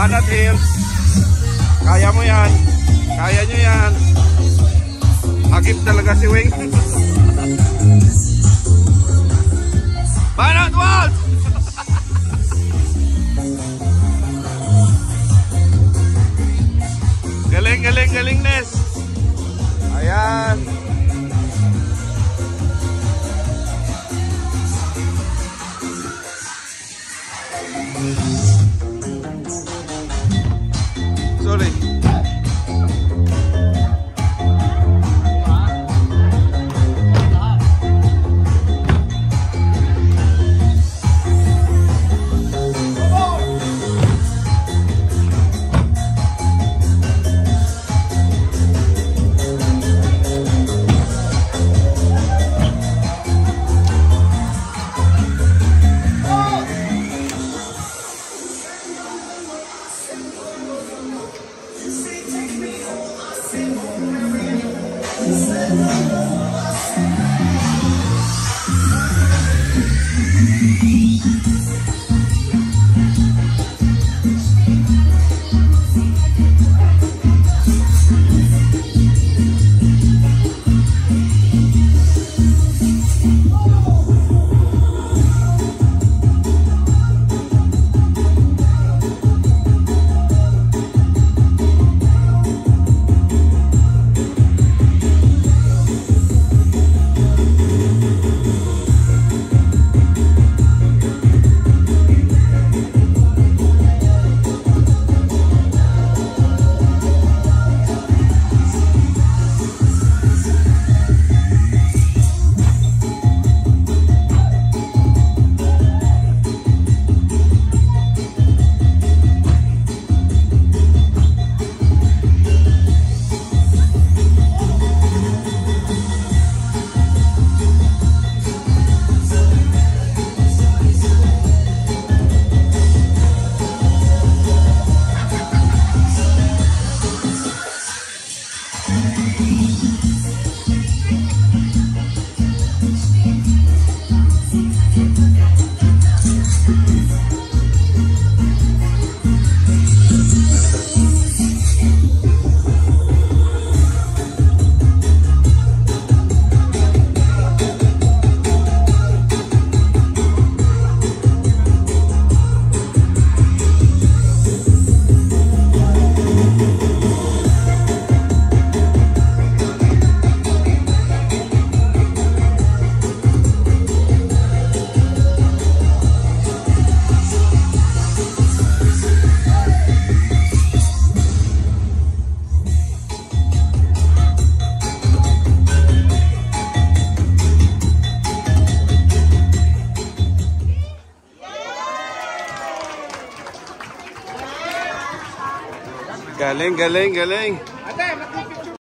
Anat Hills. Kaya mo yan. Kaya nyo yan. Agip talaga si Wing. Banat Waltz! わっ!よし! Galing, galing, galing.